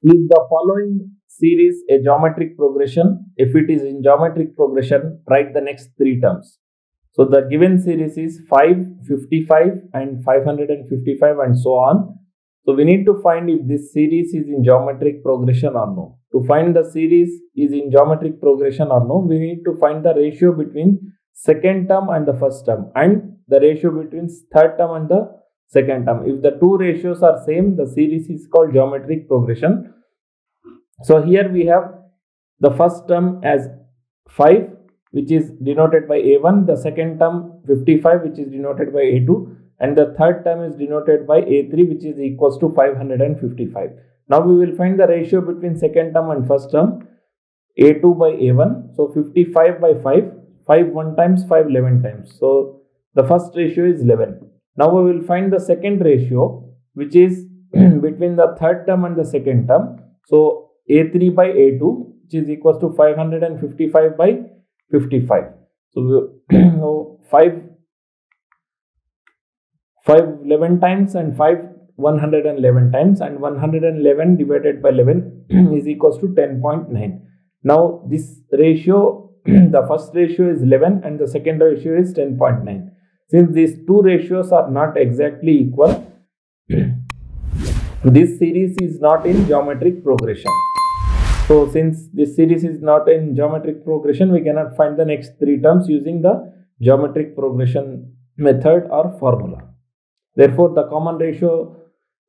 Is the following series a geometric progression? If it is in geometric progression, write the next three terms. So the given series is 5, 55 and 555 and so on. So we need to find if this series is in geometric progression or no. To find the series is in geometric progression or no, we need to find the ratio between second term and the first term and the ratio between third term and the second term. If the two ratios are same, the series is called geometric progression. So here we have the first term as 5 which is denoted by A1, the second term 55 which is denoted by A2 and the third term is denoted by A3 which is equals to 555. Now we will find the ratio between second term and first term A2 by A1. So 55 by 5, 5 1 times, 5 11 times. So the first ratio is 11. Now we will find the second ratio which is between the third term and the second term. So A3 by A2 which is equals to 555 by 55. So, 5 5 11 times and 5 111 times and 111 divided by 11 is equals to 10.9. Now this ratio, the first ratio is 11 and the second ratio is 10.9. Since these two ratios are not exactly equal, this series is not in geometric progression. So since this series is not in geometric progression, we cannot find the next three terms using the geometric progression method or formula. Therefore, the common ratio,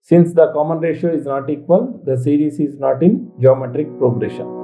since the common ratio is not equal, the series is not in geometric progression.